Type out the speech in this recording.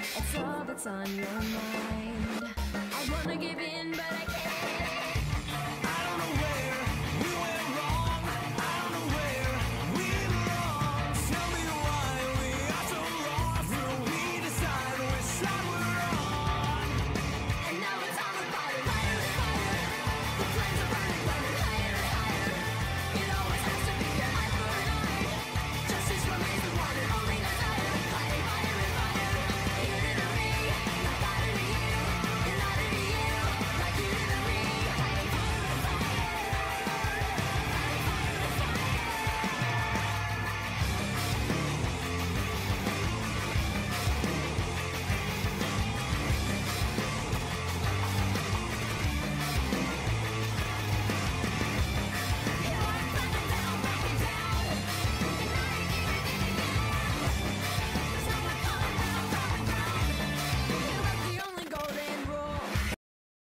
It's all that's on your mind. I wanna give in, but I can't.